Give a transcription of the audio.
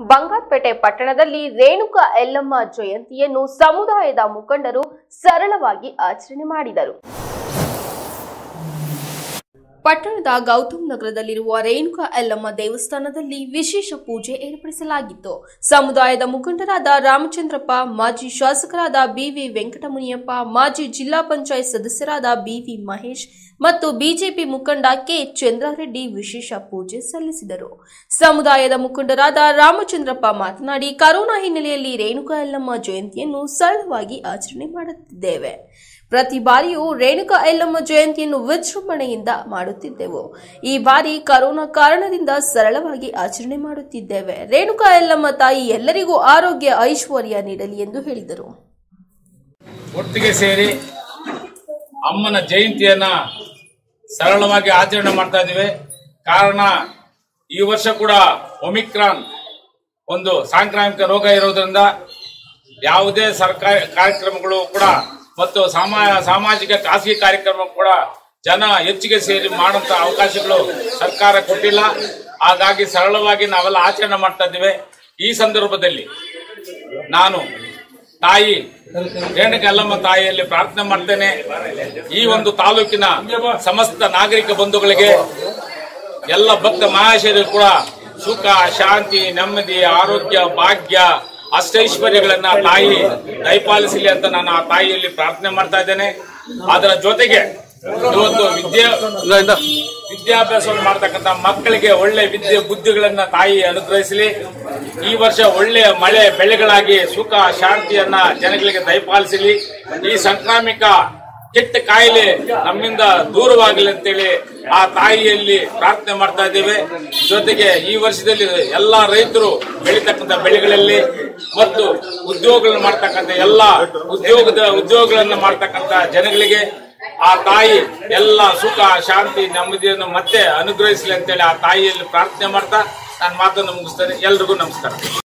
ಬಂಗಾರಪೇಟೆ ಪಟ್ಟಣದಲ್ಲಿ ರೇಣುಕಾ ಎಲ್ಲಮ್ಮ ಜಯಂತಿಯನ್ನು ಸಮುದಾಯದ ಮುಖಂಡರು ಸರಳವಾಗಿ ಆಚರಣೆ ಮಾಡಿದರು. ಪಟ್ಟಣದ ಗೌತಮ್ ನಗರದಲ್ಲಿರುವ ರೇಣುಕಾ ಎಲ್ಲಮ್ಮ ದೇವಸ್ಥಾನದಲ್ಲಿ ವಿಶೇಷ ಪೂಜೆ ಏರ್ಪಡಿಸಲಾಗಿತ್ತು. ಸಮುದಾಯದ ಮುಖಂಡರಾದ ರಾಮಚಂದ್ರಪ್ಪ, ಮಾಜಿ ಶಾಸಕರಾದ ಬಿವಿ ವೆಂಕಟಮುನಿಯಪ್ಪ, ಮಾಜಿ ಜಿಲ್ಲಾ ಪಂಚಾಯತ್ ಸದಸ್ಯರಾದ ಬಿವಿ ಮಹೇಶ್ ಮತ್ತು ಬಿಜೆಪಿ ಮುಖಂಡ ಕೆ ಚಂದ್ರಾರೆಡ್ಡಿ ವಿಶೇಷ ಪೂಜೆ ಸಲ್ಲಿಸಿದರು. ಸಮುದಾಯದ ಮುಖಂಡರಾದ ರಾಮಚಂದ್ರಪ್ಪ ಮಾತನಾಡಿ, ಕರೋನಾ ಹಿನ್ನೆಲೆಯಲ್ಲಿ ರೇಣುಕಾ ಎಲ್ಲಮ್ಮ ಜಯಂತಿಯನ್ನು ಸರಳವಾಗಿ ಆಚರಣೆ ಮಾಡುತ್ತಿದ್ದೇವೆ. ಪ್ರತಿ ಬಾರಿಯೂ ರೇಣುಕಾ ಎಲ್ಲಮ್ಮ ಜಯಂತಿಯನ್ನು ವಿಜೃಂಭಣೆಯಿಂದ ಮಾಡುತ್ತಿದ್ದೆವು. ಈ ಬಾರಿ ಕರೋನಾ ಕಾರಣದಿಂದ ಸರಳವಾಗಿ ಆಚರಣೆ ಮಾಡುತ್ತಿದ್ದೇವೆ. ರೇಣುಕಾ ಎಲ್ಲಮ್ಮ ತಾಯಿ ಎಲ್ಲರಿಗೂ ಆರೋಗ್ಯ ಐಶ್ವರ್ಯ ನೀಡಲಿ ಎಂದು ಹೇಳಿದರು. ಒಟ್ಟಿಗೆ ಸೇರಿ ಅಮ್ಮನ ಜಯಂತಿಯನ್ನ ಸರಳವಾಗಿ ಆಚರಣೆ ಮಾಡ್ತಾ ಇದ್ದೀವಿ. ಕಾರಣ, ಈ ವರ್ಷ ಕೂಡ ಒಮಿಕ್ರಾನ್ ಒಂದು ಸಾಂಕ್ರಾಮಿಕ ರೋಗ ಇರೋದ್ರಿಂದ ಯಾವುದೇ ಸರ್ಕಾರಿ ಕಾರ್ಯಕ್ರಮಗಳು ಕೂಡ ಮತ್ತು ಸಾಮಾ- ಸಾಮಾಜಿಕ ಖಾಸಗಿ ಕಾರ್ಯಕ್ರಮ ಕೂಡ ಜನ ಹೆಚ್ಚಿಗೆ ಸೇರಿ ಮಾಡುವಂತ ಅವಕಾಶಗಳು ಸರ್ಕಾರ ಕೊಟ್ಟಿಲ್ಲ. ಹಾಗಾಗಿ ಸರಳವಾಗಿ ನಾವೆಲ್ಲ ಆಚರಣೆ ಮಾಡ್ತಾ ಇದ್ದೇವೆ. ಈ ಸಂದರ್ಭದಲ್ಲಿ ನಾನು ತಾಯಿ ರೇಣುಕ ಯಲ್ಲಮ್ಮ ತಾಯಿಯಲ್ಲಿ ಪ್ರಾರ್ಥನೆ ಮಾಡ್ತೇನೆ. ಈ ಒಂದು ತಾಲೂಕಿನ ಸಮಸ್ತ ನಾಗರಿಕ ಬಂಧುಗಳಿಗೆ ಎಲ್ಲ ಭಕ್ತ ಮಹಾಶಯರಿಗೂ ಕೂಡ ಸುಖ, ಶಾಂತಿ, ನೆಮ್ಮದಿ, ಆರೋಗ್ಯ, ಭಾಗ್ಯ ಅಷ್ಟೈಶ್ವರ್ಯಗಳನ್ನ ತಾಯಿ ದಯಪಾಲಿಸಲಿ ಅಂತ ನಾನು ಆ ತಾಯಿಯಲ್ಲಿ ಪ್ರಾರ್ಥನೆ ಮಾಡ್ತಾ ಇದ್ದೇನೆ. ಅದರ ಜೊತೆಗೆ ಇವತ್ತು ವಿದ್ಯಾ ವಿದ್ಯಾಭ್ಯಾಸವನ್ನು ಮಾಡ್ತಕ್ಕಂಥ ಮಕ್ಕಳಿಗೆ ಒಳ್ಳೆ ವಿದ್ಯೆ ಬುದ್ಧಿಗಳನ್ನ ತಾಯಿ ಅನುಗ್ರಹಿಸಲಿ. ಈ ವರ್ಷ ಒಳ್ಳೆಯ ಮಳೆ ಬೆಳೆಗಳಾಗಿ ಸುಖ, ಶಾಂತಿಯನ್ನ ಜನಗಳಿಗೆ ದಯಪಾಲಿಸಲಿ. ಈ ಸಾಂಕ್ರಾಮಿಕ ಕೆಟ್ಟ ಕಾಯಿಲೆ ನಮ್ಮಿಂದ ದೂರವಾಗಲಿ ಅಂತೇಳಿ ಆ ತಾಯಿಯಲ್ಲಿ ಪ್ರಾರ್ಥನೆ ಮಾಡ್ತಾ ಇದ್ದೇವೆ. ಜೊತೆಗೆ ಈ ವರ್ಷದಲ್ಲಿ ಎಲ್ಲಾ ರೈತರು ಬೆಳೀತಕ್ಕಂಥ ಬೆಳೆಗಳಲ್ಲಿ ಮತ್ತು ಉದ್ಯೋಗಗಳನ್ನು ಮಾಡ್ತಕ್ಕಂಥ ಎಲ್ಲಾ ಉದ್ಯೋಗದ ಉದ್ಯೋಗಗಳನ್ನು ಮಾಡ್ತಕ್ಕಂಥ ಜನಗಳಿಗೆ ಆ ತಾಯಿ ಎಲ್ಲ ಸುಖ, ಶಾಂತಿ, ನೆಮ್ಮದಿಯನ್ನು ಮತ್ತೆ ಅನುಗ್ರಹಿಸಲಿ ಅಂತೇಳಿ ಆ ತಾಯಿಯಲ್ಲಿ ಪ್ರಾರ್ಥನೆ ಮಾಡ್ತಾ ನಾನು ಮಾತನ್ನು ಮುಗಿಸ್ತೇನೆ. ಎಲ್ರಿಗೂ ನಮಸ್ಕಾರ.